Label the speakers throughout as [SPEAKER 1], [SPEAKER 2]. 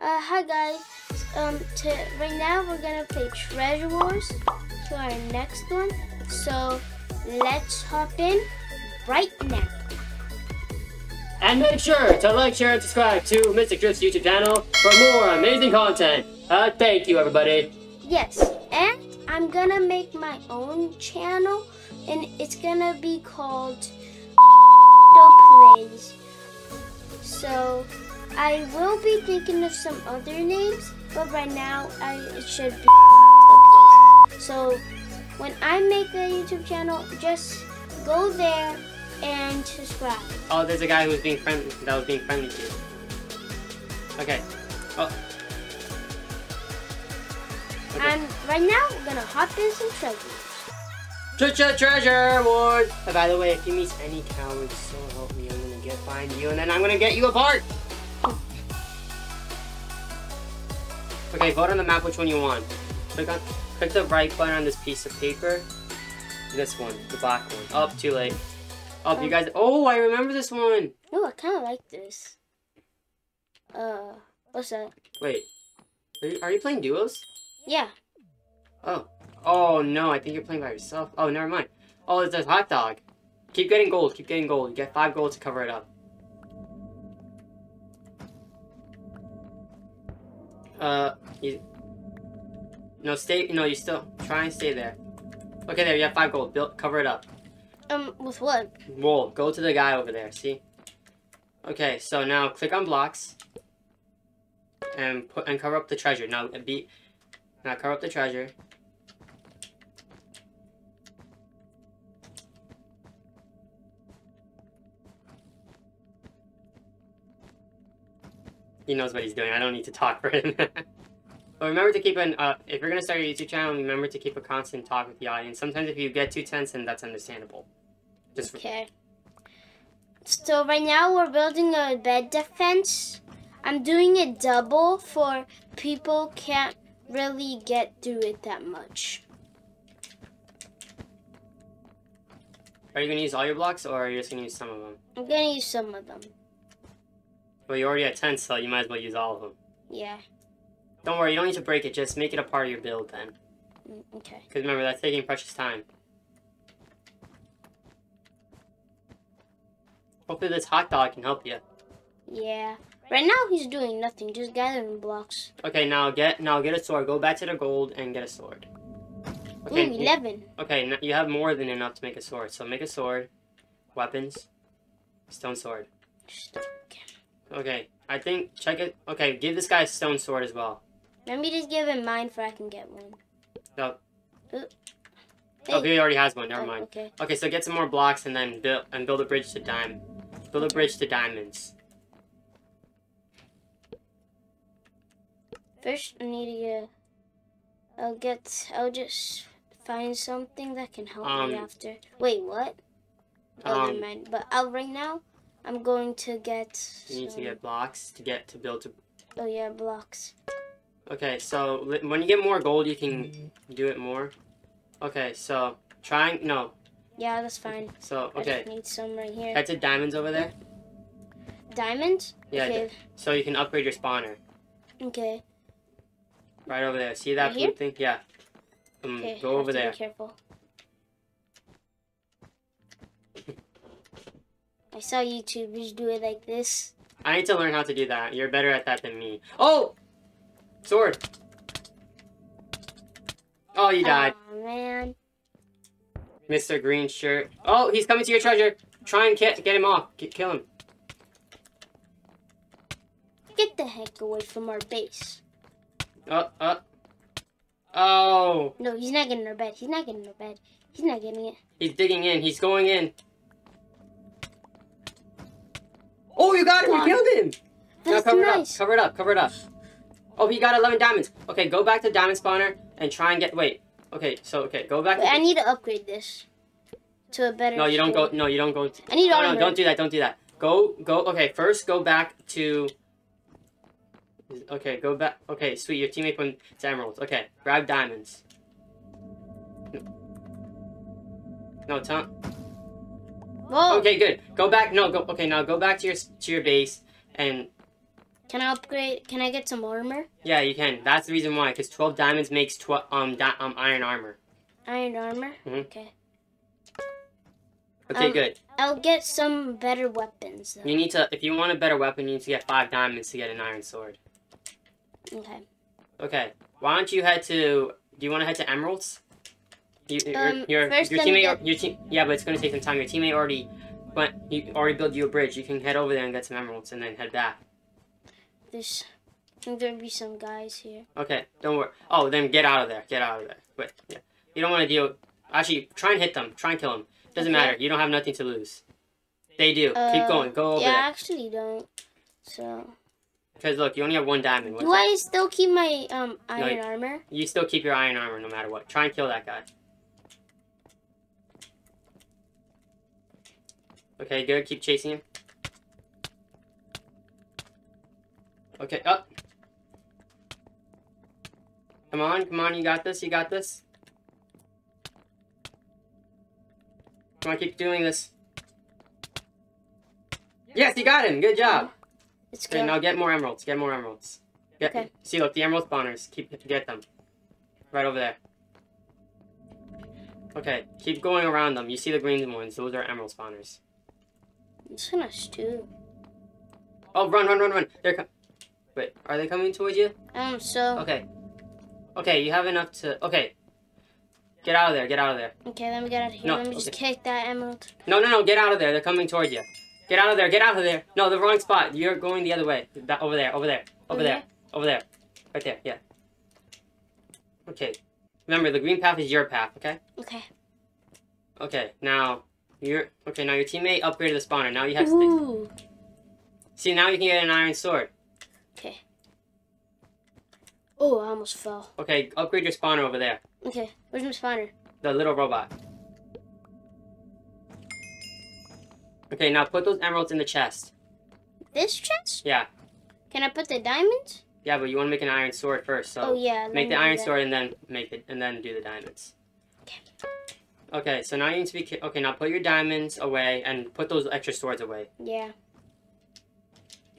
[SPEAKER 1] Uh, hi guys. Um, to right now we're gonna play Treasure Wars to our next one. So let's hop in right now.
[SPEAKER 2] And make sure to like, share, and subscribe to Mystic Drift's YouTube channel for more amazing content. Uh, thank you, everybody.
[SPEAKER 1] Yes, and I'm gonna make my own channel, and it's gonna be called Plays. So I will be thinking of some other names, but right now I it should be. So when I make a YouTube channel, just go there and subscribe.
[SPEAKER 2] Oh, there's a guy who's being friendly. That was being friendly to you. Okay. Oh. Okay.
[SPEAKER 1] And right now we're gonna hop in some treasures.
[SPEAKER 2] Treasure, treasure ward. By the way, if you meet any cowards, so help me, I'm gonna get find you, and then I'm gonna get you apart. Okay, vote on the map which one you want. Click on, click the right button on this piece of paper. This one, the black one. Oh, too late. Oh, you guys. Oh, I remember this one.
[SPEAKER 1] Oh, I kind of like this. Uh, what's that?
[SPEAKER 2] Wait, are you, are you playing duos?
[SPEAKER 1] Yeah.
[SPEAKER 2] Oh. Oh no, I think you're playing by yourself. Oh, never mind. Oh, it's a hot dog. Keep getting gold. Keep getting gold. You get five gold to cover it up. Uh, you. No, stay. No, you still try and stay there. Okay, there. You have five gold. Build, cover it up.
[SPEAKER 1] Um, with what?
[SPEAKER 2] Roll. Go to the guy over there. See. Okay, so now click on blocks. And put and cover up the treasure. Now be. Now cover up the treasure. He knows what he's doing. I don't need to talk for him. but remember to keep an, uh, if you're going to start your YouTube channel, remember to keep a constant talk with the audience. Sometimes if you get too tense, then that's understandable. Just
[SPEAKER 1] Okay. So right now we're building a bed defense. I'm doing it double for people can't really get through it that much.
[SPEAKER 2] Are you going to use all your blocks, or are you just going to use some of them?
[SPEAKER 1] I'm gonna use some of them.
[SPEAKER 2] Well, you already had 10, so you might as well use all of them.
[SPEAKER 1] Yeah.
[SPEAKER 2] Don't worry, you don't need to break it. Just make it a part of your build then.
[SPEAKER 1] Mm, Okay.
[SPEAKER 2] Because remember, that's taking precious time. Hopefully this hot dog can help you.
[SPEAKER 1] Yeah. Right now he's doing nothing, just gathering blocks.
[SPEAKER 2] Okay, now get now get a sword. Go back to the gold and get a sword.
[SPEAKER 1] Ooh,
[SPEAKER 2] Okay, you-
[SPEAKER 1] eleven.
[SPEAKER 2] okay, n- you have more than enough to make a sword. So make a sword, weapons, stone sword. Okay, I think check it. Okay, give this guy a stone sword as well.
[SPEAKER 1] Let me just give him mine for I can get one.
[SPEAKER 2] No.
[SPEAKER 1] Uh,
[SPEAKER 2] Oh,
[SPEAKER 1] hey.
[SPEAKER 2] he already has one. Never
[SPEAKER 1] Oh,
[SPEAKER 2] mind.
[SPEAKER 1] Okay.
[SPEAKER 2] Okay, so get some more blocks and then build and build a bridge to diamond. Build a bridge to diamonds.
[SPEAKER 1] First, I need to get. I'll get. I'll just find something that can help me
[SPEAKER 2] Um,
[SPEAKER 1] after. Wait, what? Oh,
[SPEAKER 2] Um,
[SPEAKER 1] never mind. But I'll, right now, I'm going to get.
[SPEAKER 2] You need to get blocks to get to build to.
[SPEAKER 1] Oh yeah, blocks.
[SPEAKER 2] Okay, so when you get more gold, you can do it more. Okay, so trying no.
[SPEAKER 1] Yeah, that's fine.
[SPEAKER 2] So
[SPEAKER 1] I
[SPEAKER 2] okay,
[SPEAKER 1] just need some right here.
[SPEAKER 2] That's to diamonds over there.
[SPEAKER 1] Diamonds.
[SPEAKER 2] Yeah,
[SPEAKER 1] Okay.
[SPEAKER 2] So you can upgrade your spawner
[SPEAKER 1] Okay.
[SPEAKER 2] right over there. See that
[SPEAKER 1] Right
[SPEAKER 2] blue
[SPEAKER 1] here?
[SPEAKER 2] thing? Yeah. Um,
[SPEAKER 1] Okay.
[SPEAKER 2] go over there.
[SPEAKER 1] Be careful. I saw YouTubers do it like this.
[SPEAKER 2] I need to learn how to do that. You're better at that than me. Oh, sword. Oh, you died,
[SPEAKER 1] Aw, man.
[SPEAKER 2] Mr. Green Shirt. Oh, he's coming to your treasure. Try and get get him off. Get, kill him.
[SPEAKER 1] Get the heck away from our base.
[SPEAKER 2] Uh, uh. Oh,
[SPEAKER 1] No, he's not getting our bed. He's not getting our bed. He's not getting it.
[SPEAKER 2] he's digging in. He's going in. Oh, you got him. You
[SPEAKER 1] Come
[SPEAKER 2] killed him. Now
[SPEAKER 1] That's
[SPEAKER 2] cover
[SPEAKER 1] nice.
[SPEAKER 2] it up. Cover it up. Cover it up. Oh, he got 11 diamonds. Okay, go back to diamond spawner and try and get. Wait. Okay, so okay, go back.
[SPEAKER 1] Wait,
[SPEAKER 2] to,
[SPEAKER 1] I need to upgrade this to a better.
[SPEAKER 2] no, you don't go. No, you don't go. To,
[SPEAKER 1] I need
[SPEAKER 2] no,
[SPEAKER 1] armor.
[SPEAKER 2] no, don't do that. Don't do that. Go, go. Okay, first go back to. Okay, go back. Okay, sweet. Your teammate went to emeralds. Okay, grab diamonds. No, tell.
[SPEAKER 1] Whoa.
[SPEAKER 2] Okay, good. Go back. No, go. Okay, now go back to your to your base and
[SPEAKER 1] Can I upgrade? Can I get some armor?
[SPEAKER 2] Yeah, you can. That's the reason why. Because 12 diamonds makes 12 um, um iron armor.
[SPEAKER 1] Iron armor.
[SPEAKER 2] Mhm.
[SPEAKER 1] Okay.
[SPEAKER 2] Okay,
[SPEAKER 1] Um,
[SPEAKER 2] good.
[SPEAKER 1] I'll get some better weapons. Though.
[SPEAKER 2] You need to, if you want a better weapon, you need to get five diamonds to get an iron sword.
[SPEAKER 1] Okay.
[SPEAKER 2] Okay. Why don't you head to? Do you want to head to emeralds? You,
[SPEAKER 1] Um,
[SPEAKER 2] your your, your teammate,
[SPEAKER 1] get-
[SPEAKER 2] your team. Yeah, but it's gonna take some time. Your teammate already went. You already built you a bridge. You can head over there and get some emeralds, and then head back.
[SPEAKER 1] There's, I think there'll be some guys here.
[SPEAKER 2] Okay. Don't worry. Oh, then get out of there. Get out of there. But yeah, you don't want to deal. Actually, try and hit them. Try and kill them. Doesn't
[SPEAKER 1] Okay.
[SPEAKER 2] matter. You don't have nothing to lose. They do.
[SPEAKER 1] Uh,
[SPEAKER 2] Keep going. Go over
[SPEAKER 1] yeah, I
[SPEAKER 2] there.
[SPEAKER 1] actually don't. So,
[SPEAKER 2] Because look, you only have one diamond.
[SPEAKER 1] do
[SPEAKER 2] What's
[SPEAKER 1] I still keep my um iron
[SPEAKER 2] Like-
[SPEAKER 1] armor?
[SPEAKER 2] You still keep your iron armor no matter what. Try and kill that guy. Okay, good. Keep chasing him. Okay, up. Come on, come on, you got this, you got this. Come on, keep doing this. Yes, you got him. Good job.
[SPEAKER 1] Let's
[SPEAKER 2] Okay,
[SPEAKER 1] go.
[SPEAKER 2] now get more emeralds. Get more emeralds. Get,
[SPEAKER 1] Okay.
[SPEAKER 2] See, look, the emerald spawners. Keep get them. Right over there. Okay, keep going around them. You see the green ones? Those are emerald spawners.
[SPEAKER 1] Just gonna stew.
[SPEAKER 2] Oh, run, run, run, run! They're com- Wait, are they coming towards you?
[SPEAKER 1] Um. So.
[SPEAKER 2] Okay. Okay, you have enough to. Okay. Get out of there. Get out of there.
[SPEAKER 1] Okay. Let me get out of here.
[SPEAKER 2] No,
[SPEAKER 1] let me just kick that emerald.
[SPEAKER 2] No, no, no! Get out of there. They're coming towards you. Get out of there. Get out of there. No, the wrong spot. You're going the other way. That, over there. Over there. Over
[SPEAKER 1] Over
[SPEAKER 2] there. Over there. Right there. Yeah. Okay. Remember, the green path is your path. Okay.
[SPEAKER 1] Okay.
[SPEAKER 2] Okay, now your okay now your teammate upgraded the spawner. Now you have see now you can get an iron sword.
[SPEAKER 1] Okay. Oh, I almost fell.
[SPEAKER 2] Okay, upgrade your spawner over there.
[SPEAKER 1] Okay. Where's my spawner?
[SPEAKER 2] The little robot. Okay, now put those emeralds in the chest.
[SPEAKER 1] This chest?
[SPEAKER 2] Yeah.
[SPEAKER 1] Can I put the diamonds?
[SPEAKER 2] Yeah, but you want to make an iron sword first, so
[SPEAKER 1] oh yeah.
[SPEAKER 2] make the iron sword and then make it and then do the diamonds.
[SPEAKER 1] Okay.
[SPEAKER 2] Okay, so now you need to be okay. Now put your diamonds away and put those extra swords away.
[SPEAKER 1] Yeah.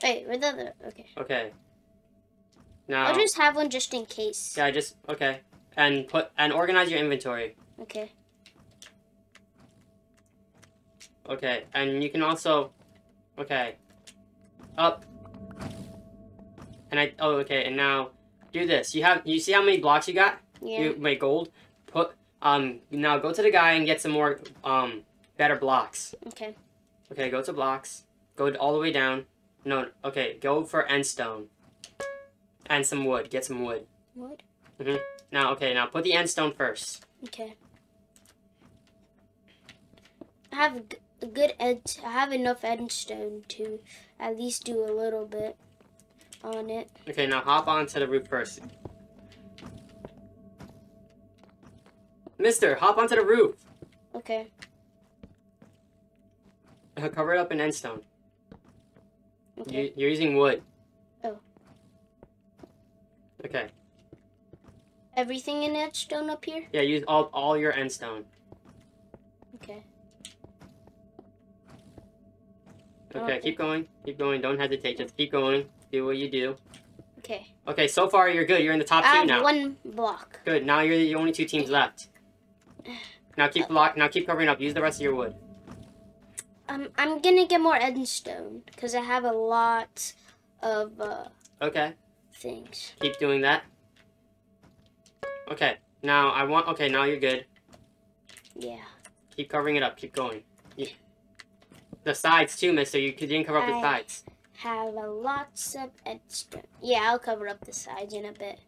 [SPEAKER 1] Wait, where the other? Okay.
[SPEAKER 2] Okay. Now,
[SPEAKER 1] I'll just have one just in case.
[SPEAKER 2] yeah, just okay, and put and organize your inventory.
[SPEAKER 1] Okay.
[SPEAKER 2] Okay, and you can also, okay, up, and I, oh, okay, and now do this. You have, you see how many blocks you got?
[SPEAKER 1] Yeah.
[SPEAKER 2] You make gold. Put, um, now go to the guy and get some more, um, better blocks.
[SPEAKER 1] Okay.
[SPEAKER 2] Okay, go to blocks. Go all the way down. No, okay, go for end stone. And some wood. Get some wood.
[SPEAKER 1] What?
[SPEAKER 2] Now, okay, now put the end stone first.
[SPEAKER 1] Okay. I have a good ed. I have enough end stone to at least do a little bit on it.
[SPEAKER 2] Okay, now hop onto the roof first. Mister, hop onto the roof.
[SPEAKER 1] Okay.
[SPEAKER 2] Uh, Cover it up in end stone.
[SPEAKER 1] Okay.
[SPEAKER 2] You, you're using wood.
[SPEAKER 1] Oh.
[SPEAKER 2] Okay.
[SPEAKER 1] Everything in endstone up here.
[SPEAKER 2] Yeah, use all all your end stone.
[SPEAKER 1] Okay.
[SPEAKER 2] Okay, keep going. Keep going. Don't hesitate. Just keep going. Do what you do.
[SPEAKER 1] Okay.
[SPEAKER 2] Okay, so far you're good. You're in the top
[SPEAKER 1] I
[SPEAKER 2] two
[SPEAKER 1] have
[SPEAKER 2] now.
[SPEAKER 1] one block.
[SPEAKER 2] Good. Now you're the only two teams left. Now keep block. Now keep covering up. Use the rest of your wood.
[SPEAKER 1] Um, I'm gonna get more endstone because I have a lot of uh,
[SPEAKER 2] Okay.
[SPEAKER 1] things.
[SPEAKER 2] Keep doing that. Okay. Now I want. Okay. Now you're good.
[SPEAKER 1] Yeah.
[SPEAKER 2] Keep covering it up. Keep going. You- the sides too, Mister. You didn't cover up the
[SPEAKER 1] I-
[SPEAKER 2] sides.
[SPEAKER 1] Have a lots of endstone. Yeah, I'll cover up the sides in a bit.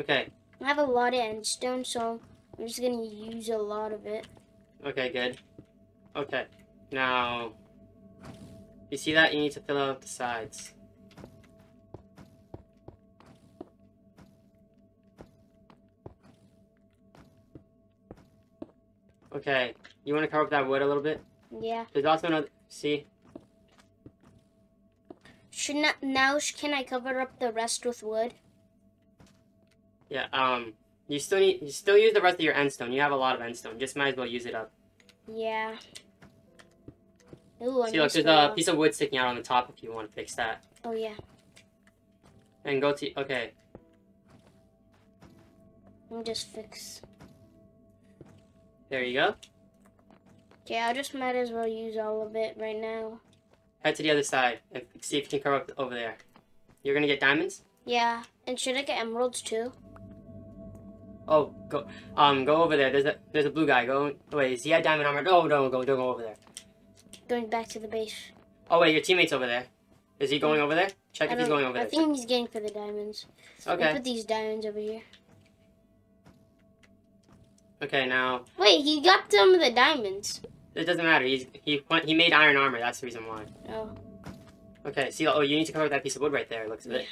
[SPEAKER 2] Okay.
[SPEAKER 1] I have a lot of endstone, so I'm just gonna use a lot of it.
[SPEAKER 2] Okay. Good. Okay. Now. You see that? You need to fill out the sides. Okay. You want to cover up that wood a little bit?
[SPEAKER 1] Yeah.
[SPEAKER 2] There's also another. See?
[SPEAKER 1] Should not now. Can I cover up the rest with wood?
[SPEAKER 2] Yeah. Um. You still need. You still use the rest of your end stone. You have a lot of end stone. Just might as well use it up.
[SPEAKER 1] Yeah. Ooh,
[SPEAKER 2] See, look, there's a piece of wood sticking out on the top if you want to fix that.
[SPEAKER 1] Oh yeah.
[SPEAKER 2] And go to okay.
[SPEAKER 1] Let me just fix.
[SPEAKER 2] There you go.
[SPEAKER 1] Okay, I just might as well use all of it right now.
[SPEAKER 2] Head to the other side and see if you can cover up over there. You're gonna get diamonds.
[SPEAKER 1] Yeah, and should I get emeralds too?
[SPEAKER 2] Oh, go um go over there. There's a there's a blue guy. Go wait. Is he had diamond armor? No, don't go. Don't go over there.
[SPEAKER 1] Going back to the base.
[SPEAKER 2] Oh wait, your teammate's over there. Is he going over there? Check
[SPEAKER 1] I
[SPEAKER 2] if he's going over
[SPEAKER 1] I
[SPEAKER 2] there.
[SPEAKER 1] I think he's getting for the diamonds.
[SPEAKER 2] Okay.
[SPEAKER 1] put these diamonds over here.
[SPEAKER 2] Okay. Now
[SPEAKER 1] Wait, he got some of the diamonds.
[SPEAKER 2] it doesn't matter. He's he went, he made iron armor. That's the reason why.
[SPEAKER 1] Oh.
[SPEAKER 2] Okay. See. Oh, you need to cover that piece of wood right there. Looks of it.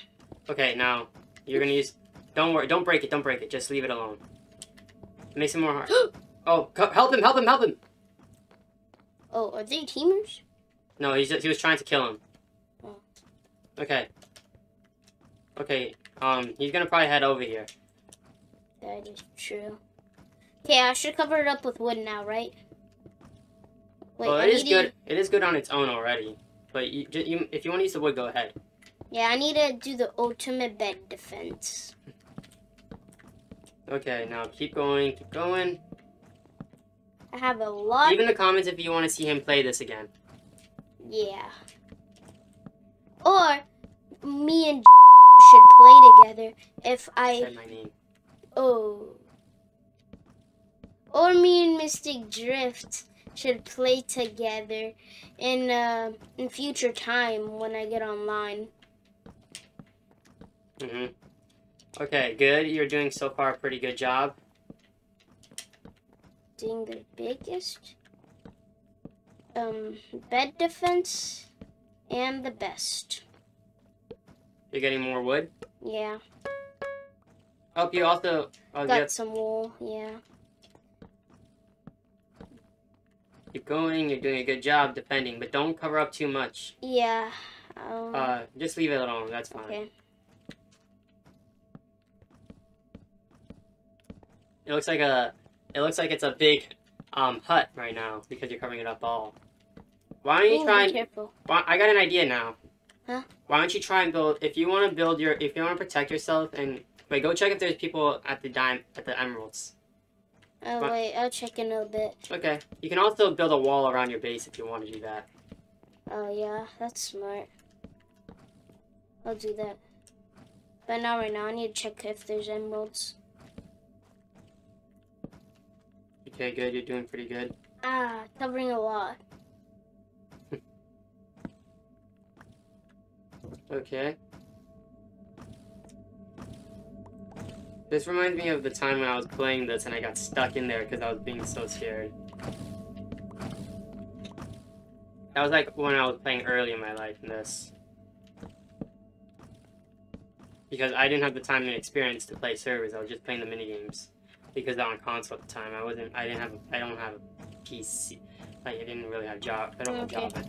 [SPEAKER 2] Okay. Now you're gonna use. Don't worry. Don't break it. Don't break it. Just leave it alone. It makes it more hard. oh, help him! Help him! Help him!
[SPEAKER 1] Oh, are they teamers?
[SPEAKER 2] No, he's he was trying to kill him.
[SPEAKER 1] Oh.
[SPEAKER 2] Okay. Okay. Um, he's gonna probably head over here.
[SPEAKER 1] That is true. Okay, I should cover it up with wood now, right? Wait,
[SPEAKER 2] well,
[SPEAKER 1] I
[SPEAKER 2] it is
[SPEAKER 1] need to-
[SPEAKER 2] good. It is good on its own already. But you, you, if you want to use the wood, go ahead.
[SPEAKER 1] Yeah, I need to do the ultimate bed defense.
[SPEAKER 2] Okay, now keep going, keep going.
[SPEAKER 1] I have a lot.
[SPEAKER 2] Leave in the comments if you want to see him play this again.
[SPEAKER 1] Yeah. Or me and should play together if I
[SPEAKER 2] Said my name.
[SPEAKER 1] oh. Or me and Mystic Drift should play together in uh, in future time when I get online.
[SPEAKER 2] hmm Okay, good. You're doing so far a pretty good job.
[SPEAKER 1] Doing the biggest um bed defense and the best.
[SPEAKER 2] You're getting more wood.
[SPEAKER 1] Yeah.
[SPEAKER 2] Oh, you also. Oh,
[SPEAKER 1] Got some wool, yeah.
[SPEAKER 2] Keep going. You're doing a good job defending, but don't cover up too much.
[SPEAKER 1] Yeah. Um,
[SPEAKER 2] Uh, just leave it alone. That's fine.
[SPEAKER 1] okay.
[SPEAKER 2] It looks like a. It looks like it's a big, um, hut right now because you're covering it up all. Why don't you
[SPEAKER 1] Ooh,
[SPEAKER 2] try and
[SPEAKER 1] careful.
[SPEAKER 2] Why, I got an idea now.
[SPEAKER 1] Huh?
[SPEAKER 2] Why don't you try and build? If you want to build your, if you want to protect yourself, and wait, go check if there's people at the dime at the emeralds.
[SPEAKER 1] Oh
[SPEAKER 2] What?
[SPEAKER 1] wait, I'll check in a bit.
[SPEAKER 2] Okay. You can also build a wall around your base if you want to do that.
[SPEAKER 1] Oh yeah, that's smart. I'll do that. But not right now. I need to check if there's emeralds.
[SPEAKER 2] Okay, good. You're doing pretty good.
[SPEAKER 1] Ah, covering a lot.
[SPEAKER 2] Okay. This reminds me of the time when I was playing this and I got stuck in there because I was being so scared. That was like when I was playing early in my life in this. Because I didn't have the time and experience to play servers, I was just playing the mini games. Because I'm on console at the time, I wasn't. I didn't have. I don't have a PC. Like I didn't really have job. I don't have a job.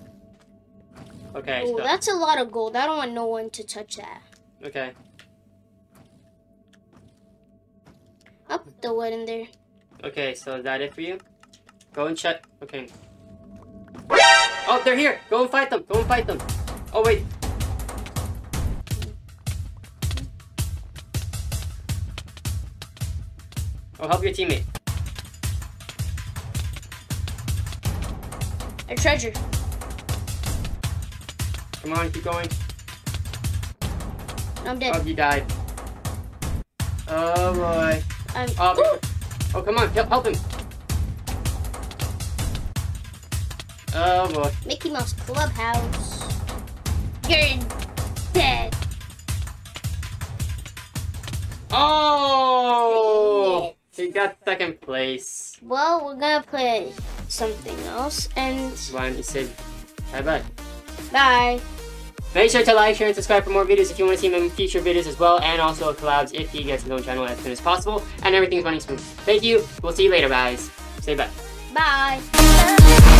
[SPEAKER 2] Okay.
[SPEAKER 1] Oh,
[SPEAKER 2] so,
[SPEAKER 1] that's a lot of gold. I don't want no one to touch that.
[SPEAKER 2] okay.
[SPEAKER 1] I'll put the wood in there.
[SPEAKER 2] Okay, so is that it for you? Go and check. Okay. Oh, they're here! Go and fight them! Go and fight them! Oh, wait. Oh, help your teammate.
[SPEAKER 1] A treasure.
[SPEAKER 2] Come on, keep going.
[SPEAKER 1] I'm dead.
[SPEAKER 2] Oh, you died. Oh, boy.
[SPEAKER 1] I'm.
[SPEAKER 2] Oh, oh come on, help, help him! Oh, boy.
[SPEAKER 1] Mickey Mouse Clubhouse. You're dead.
[SPEAKER 2] Oh! He got second place.
[SPEAKER 1] Well, we're gonna play something else, and
[SPEAKER 2] Why don't you say bye-bye?
[SPEAKER 1] bye.
[SPEAKER 2] Make sure to like, share, and subscribe for more videos if you want to see him in future videos as well, and also collabs if he gets his own channel as soon as possible, and everything's running smooth. Thank you. We'll see you later, guys. Say bye.
[SPEAKER 1] Bye.